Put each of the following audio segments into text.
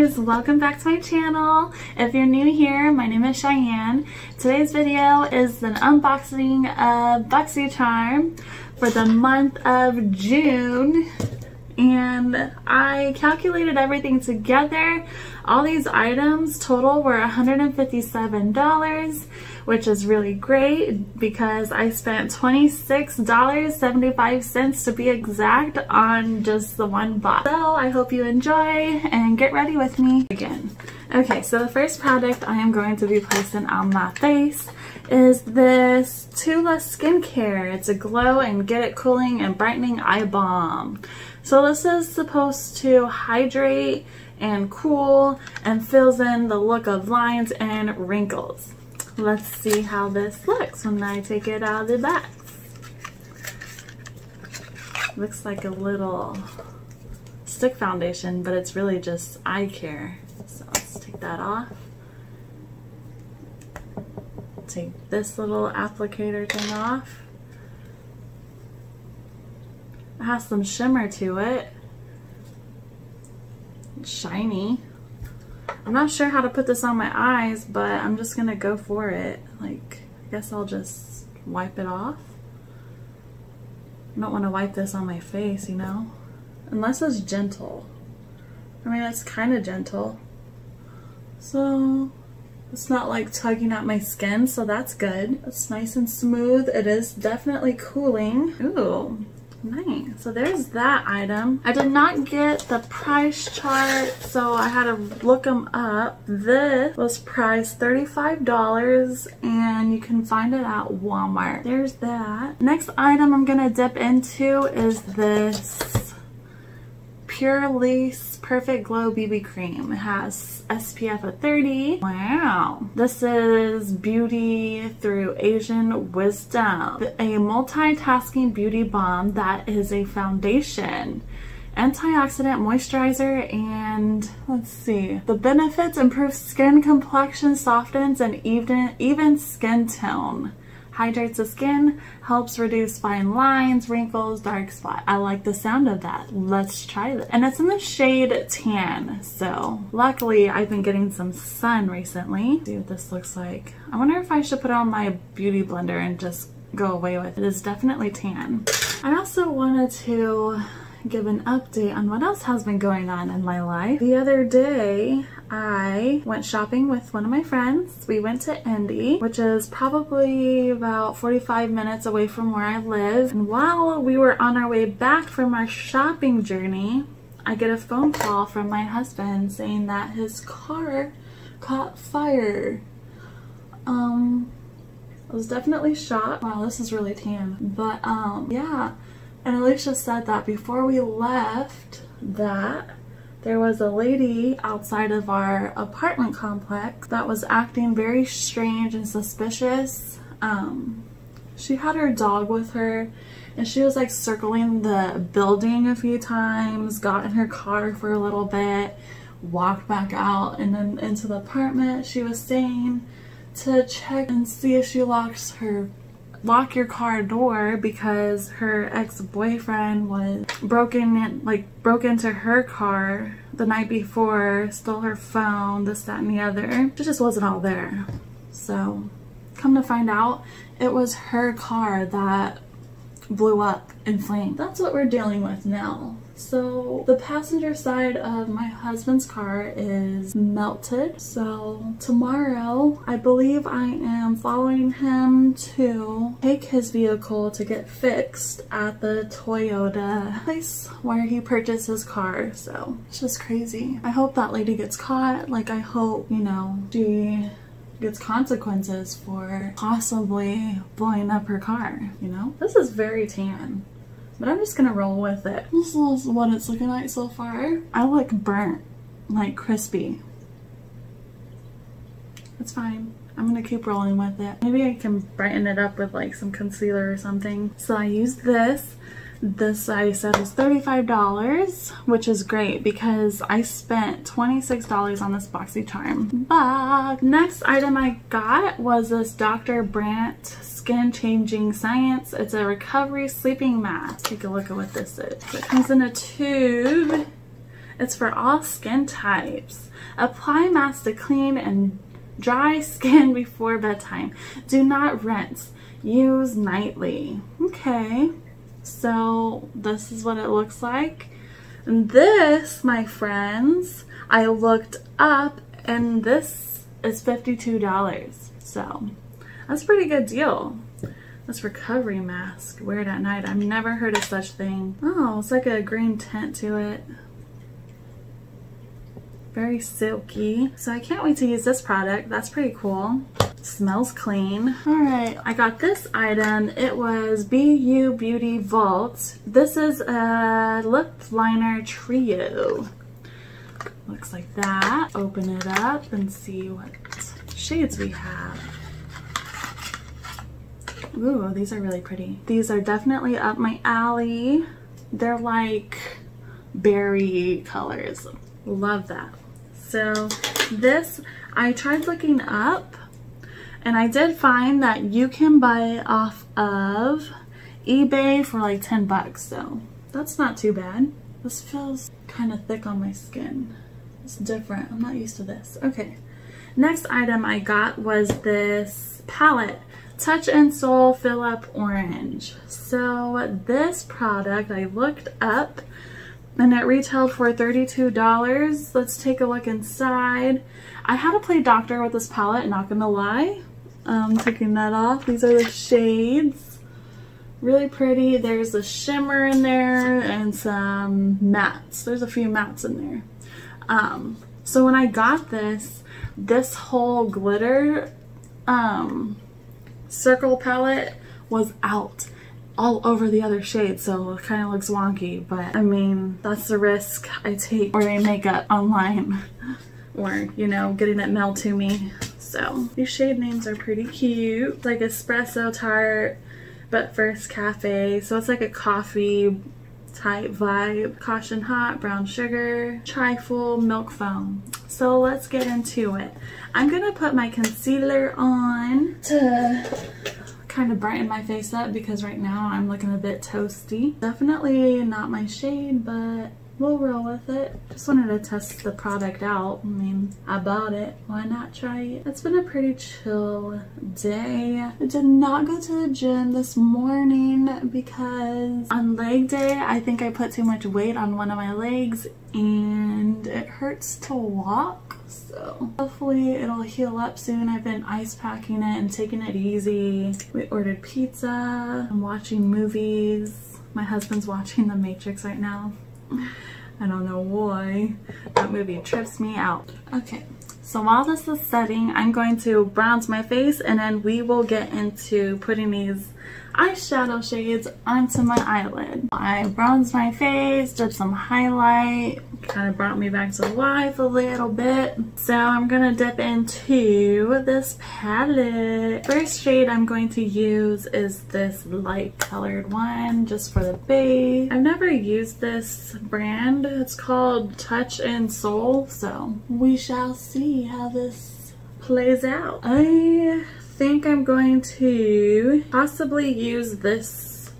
Welcome back to my channel. If you're new here, my name is Cheyenne. Today's video is an unboxing of BoxyCharm for the month of June. And I calculated everything together. All these items total were $157 which is really great because I spent $26.75 to be exact on just the one box. So I hope you enjoy and get ready with me again. Okay, so the first product I am going to be placing on my face is this Tula Skincare. It's a glow and get it cooling and brightening eye balm. So this is supposed to hydrate and cool and fills in the look of lines and wrinkles. Let's see how this looks when I take it out of the box. Looks like a little stick foundation, but it's really just eye care. So let's take that off. Take this little applicator thing off. It has some shimmer to it. It's shiny. I'm not sure how to put this on my eyes, but I'm just gonna go for it. Like, I guess I'll just wipe it off. I don't want to wipe this on my face, you know? Unless it's gentle. I mean, it's kind of gentle. So, it's not like tugging at my skin, so that's good. It's nice and smooth. It is definitely cooling. Ooh, Nice. So there's that item. I did not get the price chart, so I had to look them up. This was priced $35 and you can find it at Walmart. There's that. Next item I'm gonna dip into is this Purlisse Perfect Glow BB Cream. It has SPF of 30. Wow. This is Beauty Through Asian Wisdom. A multitasking beauty balm that is a foundation antioxidant moisturizer and let's see the benefits improve skin complexion softens and even even skin tone hydrates the skin, helps reduce fine lines, wrinkles, dark spot. I like the sound of that. Let's try this. And it's in the shade tan. So luckily I've been getting some sun recently. See what this looks like. I wonder if I should put on my beauty blender and just go away with it. It is definitely tan. I also wanted to give an update on what else has been going on in my life. The other day, I went shopping with one of my friends. We went to Indy, which is probably about 45 minutes away from where I live. And while we were on our way back from our shopping journey, I get a phone call from my husband saying that his car caught fire. Um, I was definitely shocked. Wow, this is really tan. But um, yeah, and Alicia said that before we left that there was a lady outside of our apartment complex that was acting very strange and suspicious. Um, she had her dog with her and she was like circling the building a few times, got in her car for a little bit, walked back out and then into the apartment she was staying to check and see if she locks her lock your car door because her ex-boyfriend was broken in, like broke into her car the night before, stole her phone, this, that, and the other. She just wasn't all there. So come to find out, it was her car that blew up in flames. That's what we're dealing with now. So the passenger side of my husband's car is melted. So tomorrow, I believe I am following him to take his vehicle to get fixed at the Toyota place where he purchased his car. So it's just crazy. I hope that lady gets caught. Like I hope, you know, she gets consequences for possibly blowing up her car, you know? This is very tan but I'm just gonna roll with it. This is what it's looking like so far. I look burnt, like crispy. It's fine. I'm gonna keep rolling with it. Maybe I can brighten it up with like some concealer or something. So I used this. This I said was $35, which is great because I spent $26 on this boxy BoxyCharm. But next item I got was this Dr. Brandt Skin Changing Science. It's a recovery sleeping mask. Take a look at what this is. It comes in a tube It's for all skin types. Apply mask to clean and dry skin before bedtime. Do not rinse. Use nightly. Okay, so this is what it looks like. And this, my friends, I looked up and this is $52. So that's a pretty good deal. This recovery mask, wear it at night. I've never heard of such thing. Oh, it's like a green tint to it. Very silky. So I can't wait to use this product. That's pretty cool. Smells clean. All right, I got this item. It was BU Beauty Vault. This is a lip liner trio. Looks like that. Open it up and see what shades we have. Ooh, these are really pretty. These are definitely up my alley. They're like berry colors. Love that. So this, I tried looking up and I did find that you can buy off of eBay for like 10 bucks. So that's not too bad. This feels kind of thick on my skin. It's different. I'm not used to this. Okay. Next item I got was this palette. Touch in Sol Fill Up Orange. So this product I looked up and it retailed for $32. Let's take a look inside. I had to play doctor with this palette, not gonna lie. Um, taking that off. These are the shades. Really pretty. There's a shimmer in there and some mattes. There's a few mattes in there. Um, so when I got this, this whole glitter um, circle palette was out all over the other shades so it kind of looks wonky but I mean that's the risk I take ordering makeup online or you know getting it mailed to me so these shade names are pretty cute it's like espresso tart but first cafe so it's like a coffee type vibe. Caution hot, brown sugar, trifle, milk foam. So let's get into it. I'm gonna put my concealer on to kind of brighten my face up because right now I'm looking a bit toasty. Definitely not my shade, but we'll roll with it. Just wanted to test the product out. I mean, I bought it. Why not try it? It's been a pretty chill day. I did not go to the gym this morning because on leg day, I think I put too much weight on one of my legs and it hurts to walk. So hopefully it'll heal up soon. I've been ice packing it and taking it easy. We ordered pizza. I'm watching movies. My husband's watching The Matrix right now. I don't know why. That movie trips me out. Okay, so while this is setting, I'm going to bronze my face and then we will get into putting these eyeshadow shades onto my eyelid. I bronzed my face, did some highlight, kind of brought me back to life a little bit. So I'm gonna dip into this palette. First shade I'm going to use is this light colored one just for the base. I've never used this brand. It's called Touch in Sol. So we shall see how this plays out. I think I'm going to possibly use this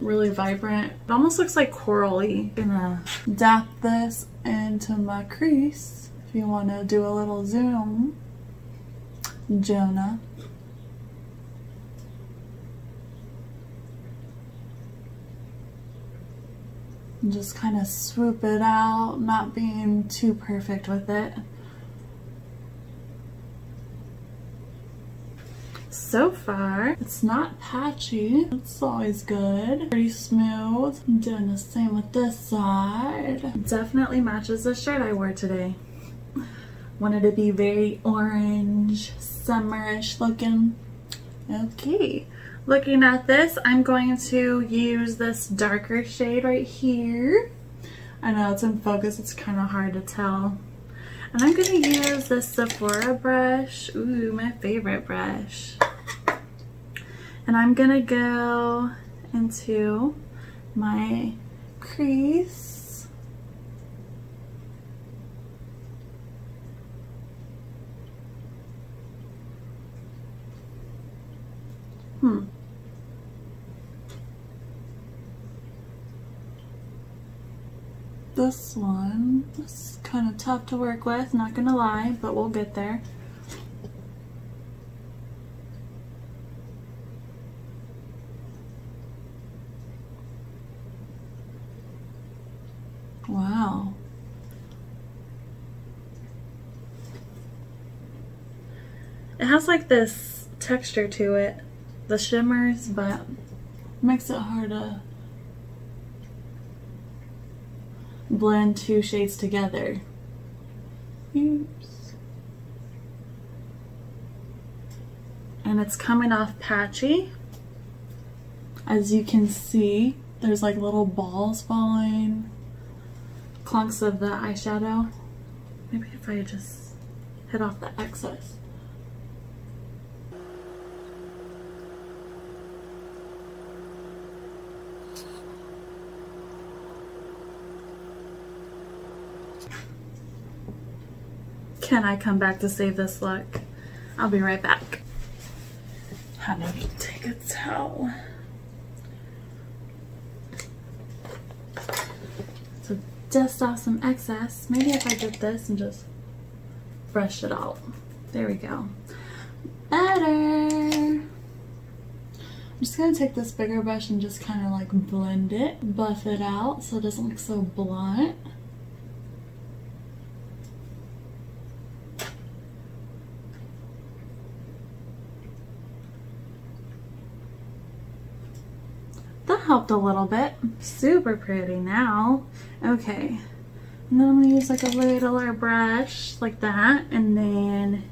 really vibrant. It almost looks like corally. Gonna dap this into my crease if you want to do a little zoom. Jonah. just kind of swoop it out, not being too perfect with it. So far. It's not patchy. It's always good. Pretty smooth. I'm doing the same with this side. Definitely matches the shirt I wore today. Wanted to be very orange, summerish looking. Okay. Looking at this, I'm going to use this darker shade right here. I know it's in focus, it's kind of hard to tell. And I'm going to use this Sephora brush. Ooh, my favorite brush. And I'm gonna go into my crease. Hmm. this one. It's kind of tough to work with, not gonna lie, but we'll get there. Wow. It has this texture to it, the shimmers, but makes it hard to blend two shades together. Oops. And it's coming off patchy. As you can see, there's like little balls falling, clunks of the eyeshadow. Maybe if I just hit off the excess. Can I come back to save this look? I'll be right back. Honey, take a towel. So dust off some excess. Maybe if I did this and just brush it out. There we go. Better. I'm just gonna take this bigger brush and just kind of like blend it, buff it out so it doesn't look so blunt. Helped a little bit. Super pretty now. Okay. And then I'm to use like a littler brush like that. And then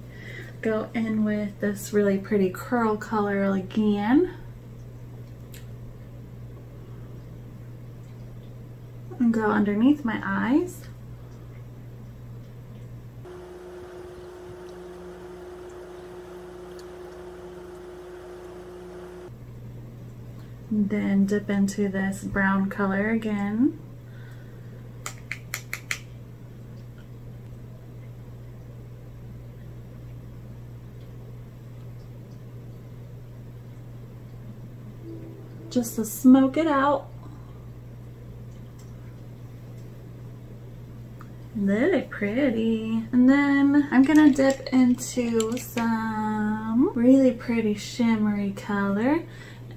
go in with this really pretty curl color again. And go underneath my eyes. Then dip into this brown color again. Just to smoke it out. Really pretty. And then I'm gonna dip into some really pretty shimmery color.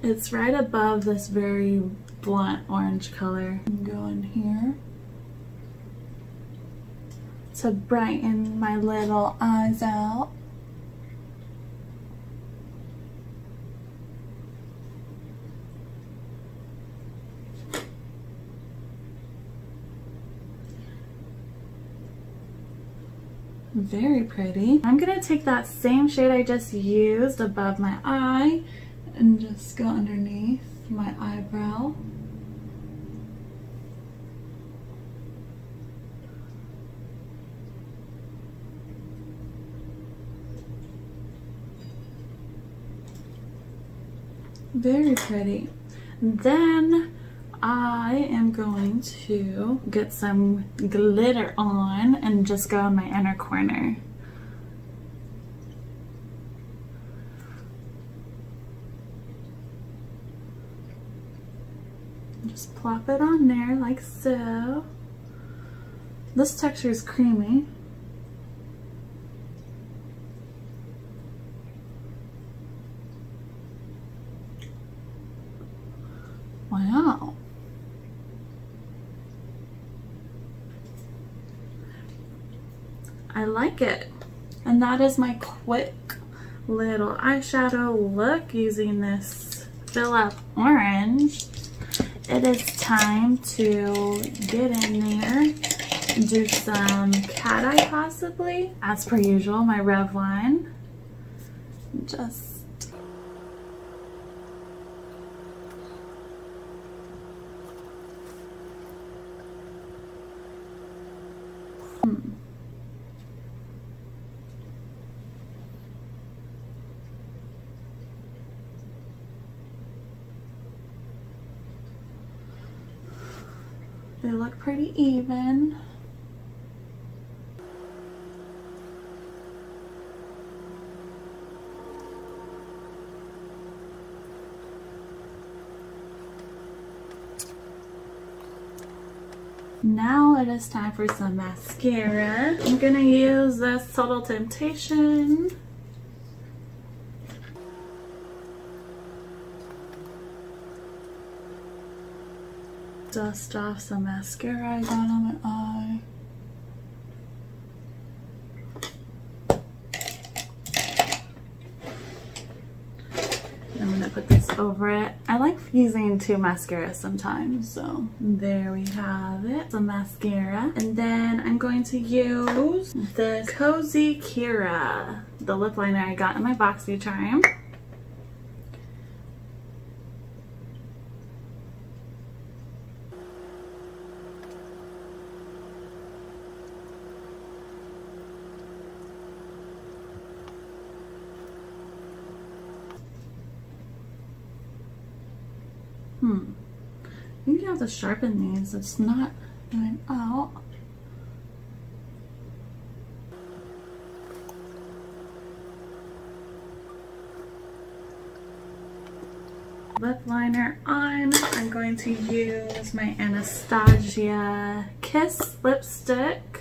It's right above this very blunt orange color. Go in here to brighten my little eyes out. Very pretty. I'm gonna take that same shade I just used above my eye and just go underneath my eyebrow. Very pretty. Then I am going to get some glitter on and just go in my inner corner. Plop it on there like so. This texture is creamy. Wow. I like it. And that is my quick little eyeshadow look using this Fill Up Orange it is time to get in there do some cat eye possibly. As per usual my Revlon just look pretty even. now it is time for some mascara. I'm gonna use this Total Temptation. Dust off some mascara I got on my eye. I'm gonna put this over it. I like using two mascaras sometimes, so there we have it, some mascara. And then I'm going to use the Cozy Kira, the lip liner I got in my BoxyCharm. Hmm. Maybe I have to sharpen these. It's not going out. Lip liner on. I'm going to use my Anastasia Kiss lipstick.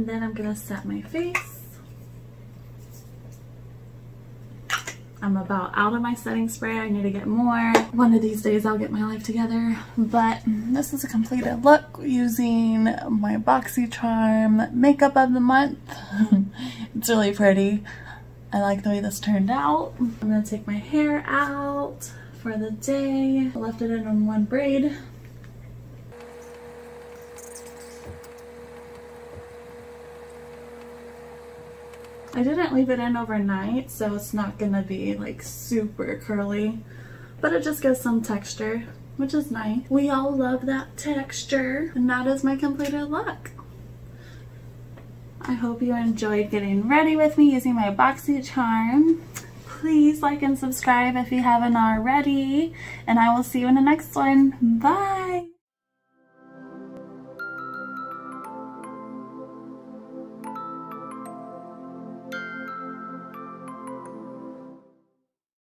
And then I'm gonna set my face. I'm about out of my setting spray. I need to get more. One of these days I'll get my life together. But this is a completed look using my BoxyCharm makeup of the month. it's really pretty. I like the way this turned out. I'm gonna take my hair out for the day. I left it in on one braid. I didn't leave it in overnight, so it's not gonna be like super curly, but it just gives some texture, which is nice. We all love that texture, and that is my completed look. I hope you enjoyed getting ready with me using my BoxyCharm. Please like and subscribe if you haven't already, and I will see you in the next one. Bye!